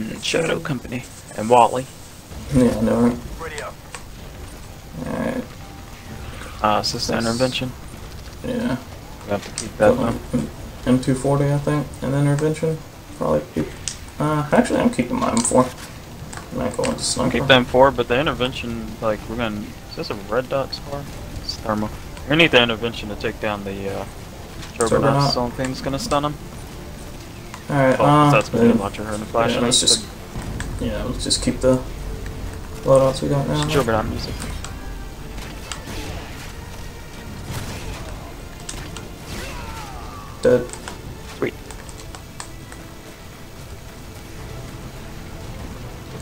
Mm, Shadow Company. And Wally. Yeah, I know, right? Alright, Uh, Sister Yes. Intervention. yeah. We have to keep that one. M240, I think, and intervention. Probably keep. Uh, actually, I'm keeping my M4. I'm not going to sniper. Keep them four, but the intervention, like, we're gonna. Is this a red dot scar? It's thermal. We need the intervention to take down the, uh. Juggernaut. Juggernaut. The only thing gonna stun him. Alright, Oh, uh, that's gonna then- launcher her in the flash. yeah, let's just. Yeah, let's just keep the loadouts we got now. Juggernaut music. Dead. Sweet.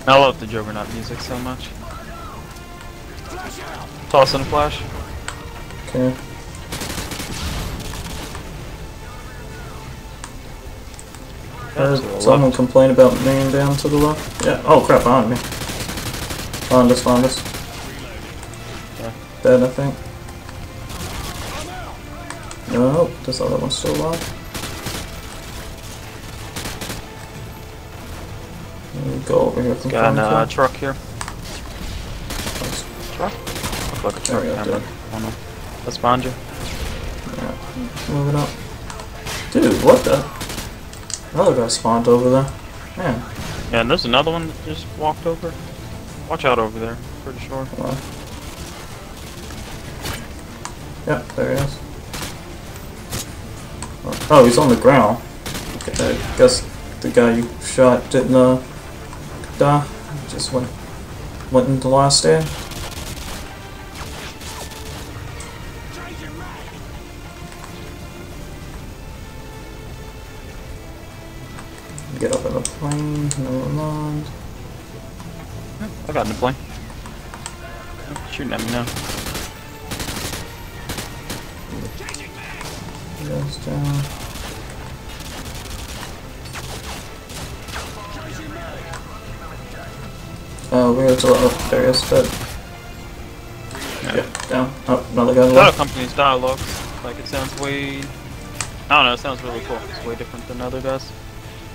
I love the Juggernaut music so much. Toss in a flash. Okay. Heard someone complain about being down to the left. Yeah. Oh crap! Behind me. Found us. Found us. Yeah. Dead, I think. No, this other one's still alive. Me go over here from Got a uh, truck here. Truck? Look like a truck dead. I don't. Let's find you. Yeah. Move it up. Dude, what the? Another guy spawned over there. Man. Yeah, and there's another one that just walked over. Watch out over there. Pretty sure. On. Yep, there he is. Oh, he's on the ground. Okay, I guess the guy you shot didn't uh, die. Just went went into last stand. Get up in the plane. Never mind. I got in the plane. Shooting at me now. Goes down. Uh, oh, we're a lot of there he is. Yeah, down. Oh, another guy A lot of companies' dialogues, like it sounds way. I don't know, it sounds really cool. It's way different than other guys.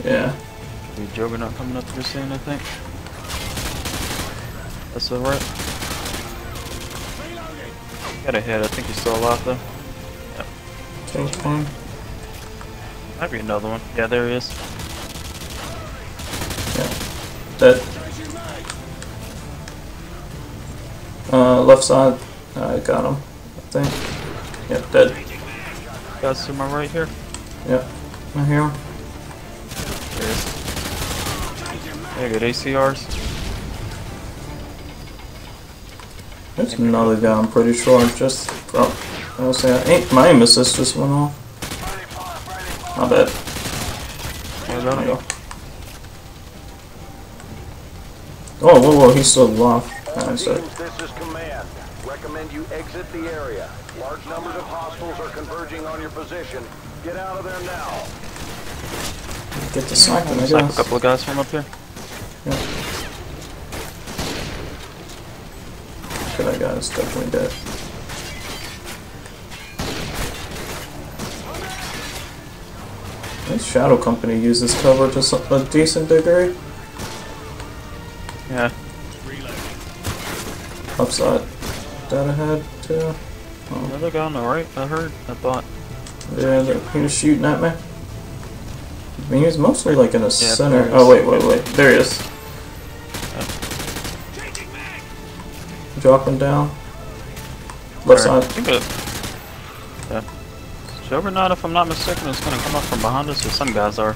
Yeah. The Juggernaut coming up here soon, I think. That's the right. Got a hit, I think he's still alive though. Change plane. Might be another one. Yeah, there he is. Yeah. Dead. Uh, left side. I got him. I think. Yep, dead. Guys to my right here. Yep. I hear him. There he is. Yeah, good ACRs. There's another guy, I'm pretty sure. Just. Oh, I was saying, ain't my aim assist just went off. My bad. Where There we go. go? Oh, whoa, whoa, he's still alive. Nice. Teams, this is command. Recommend you exit the area. Large numbers of hostiles are converging on your position. Get out of there now. Get the sniping, I Snipe a couple of guys from up here. Okay, that guy is definitely dead. This Shadow Company uses cover to some, a decent degree. Yeah. Upside. Dead ahead, too. Another guy on the right, I heard, I thought. Yeah, the- he was shooting at me. I mean, he was mostly like in the center. Oh, wait, wait, wait. There he is. Oh. Dropping down. Left I side. Yeah. Juggernaut, if I'm not mistaken, is gonna come up from behind us, or some guys are.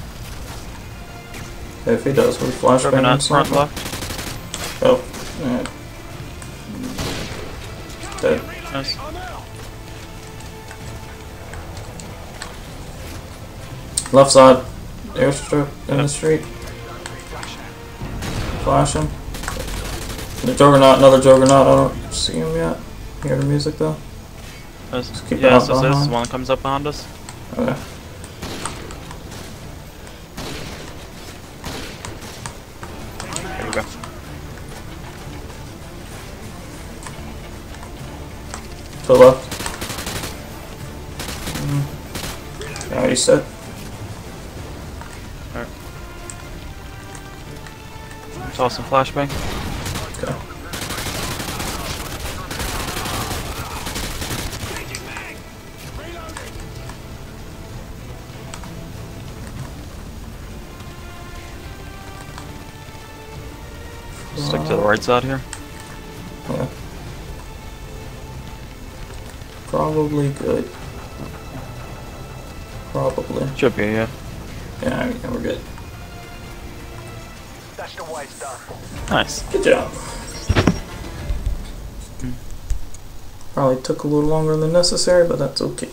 If he does, we flashbang him. Front left. Oh, alright. Dead. Nice. Left side. Airstrip in the street. Flashing. The Juggernaut, another Juggernaut. I don't see him yet. Hear the music though. Nice. keep Yeah, so this behind. one comes up behind us. Okay. There we go. To the left. Mm. Alright, he's dead. Toss some flashbang. Okay. Stick to the right side here. Yeah. Probably good. Probably. Should be, yeah. Yeah, yeah, we're good. Nice. Good job. Hmm. Probably took a little longer than necessary, but that's okay.